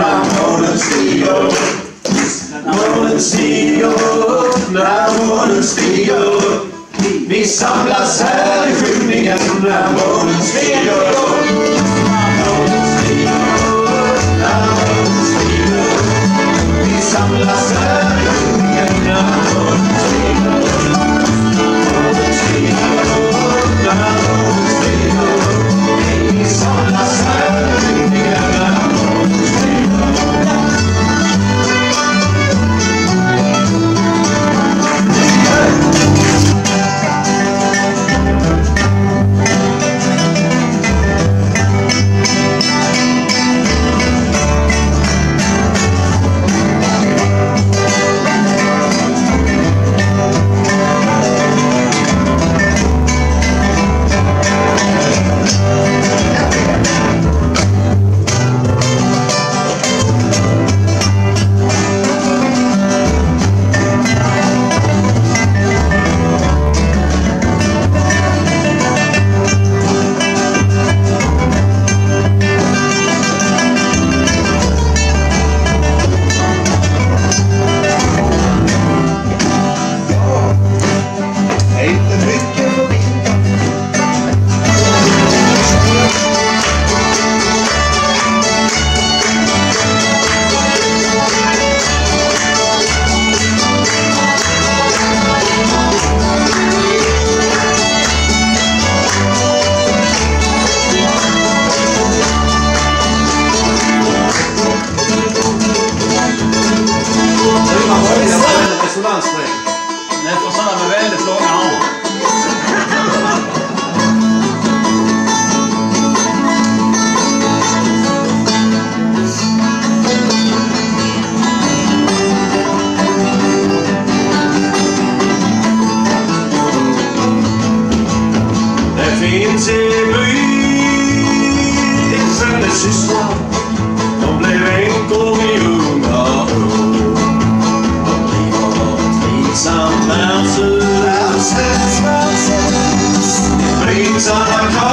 I'm gonna steal. I'm gonna när månen stiger steal. Vi samlas här i skymningen. när månen stiger. Samlas här i skymningen när månen stiger. I'm gonna steal. Thank you. Son of God.